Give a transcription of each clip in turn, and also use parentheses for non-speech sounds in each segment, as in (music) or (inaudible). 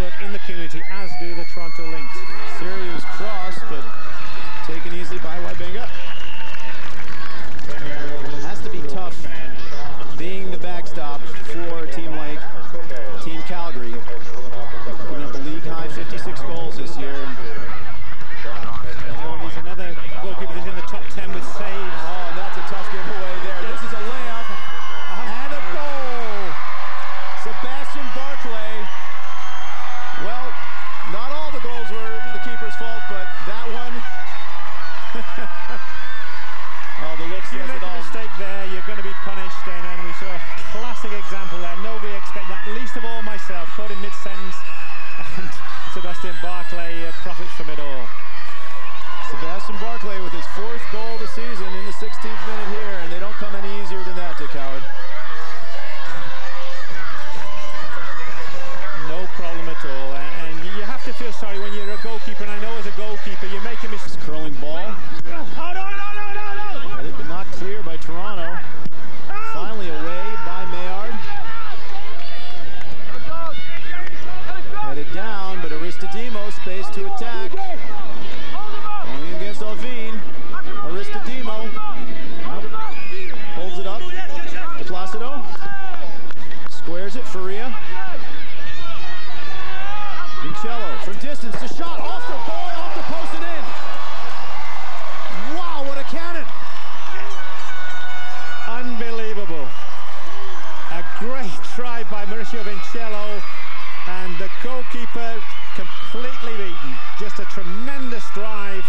work in the community, as do the Toronto Lynx. Serious cross, but taken easily by Weibenga. Has to be tough being the backstop for a team like Team Calgary. Giving up a league high 56 goals this year. Oh, he's another goalkeeper that's in the top 10 with saves. Oh, and that's a tough giveaway there. This is a layup and a goal. Sebastian Barclay. Well, not all the goals were keeper's fault, but that one. (laughs) oh, the look If you says make a mistake there, you're going to be punished. And, and we saw a classic example there. Nobody expected that, least of all myself. Caught in mid-sentence. And (laughs) Sebastian Barclay uh, profits from it all. Sebastian Barclay with his fourth goal of the season in the 16th minute here, and they don't come any easier than that to Coward. No problem at all. And, and you have to feel sorry when you're a goalkeeper. And I know as a goalkeeper, you make a mistake. Curling ball. Headed but not clear by Toronto. Finally away by Mayard. Headed down, but Aristodemo space to attack. Going against Alvin. Aristodemo. Holds it up to Placido. Squares it, Faria. Vincello from distance, the shot off the ball, off the post and in. Wow, what a cannon! Unbelievable. A great try by Mauricio Vincello. And the goalkeeper completely beaten. Just a tremendous drive.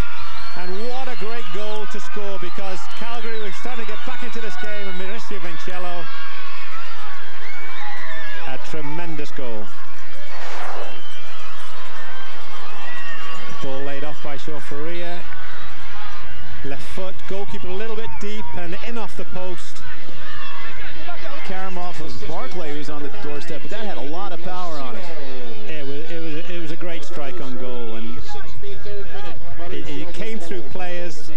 And what a great goal to score because Calgary was starting to get back into this game and Mauricio Vincello. A tremendous goal. Ball Faria. Left foot, goalkeeper a little bit deep and in off the post. Karamov Barclay who's on the doorstep, but that had a lot of power on it. It was, it was, it was a great strike on goal and it, it came through players,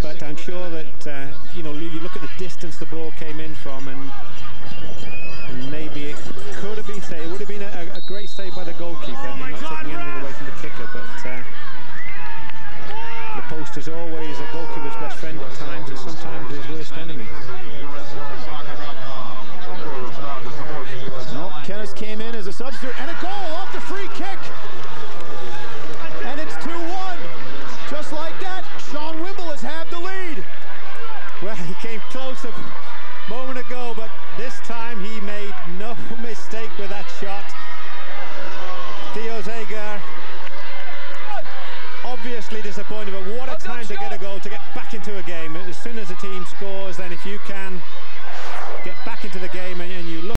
but I'm sure that, uh, you know, you look at the distance the ball came in from and, and maybe it could have been saved. It would have been a, a great save by the goalkeeper, and not taking anything away from the kicker, but uh, the post is always a goalkeeper's best friend at times and sometimes his worst enemy. No, Kenas came in as a substitute and a goal off the free kick. And it's 2-1. Just like that, Sean Wimble has had the lead. Well, he came close a moment ago, but this time he made no mistake with that shot. Theo Zagar obviously disappointed, but what a time to get a goal, to get back into a game. As soon as a team scores, then if you can get back into the game and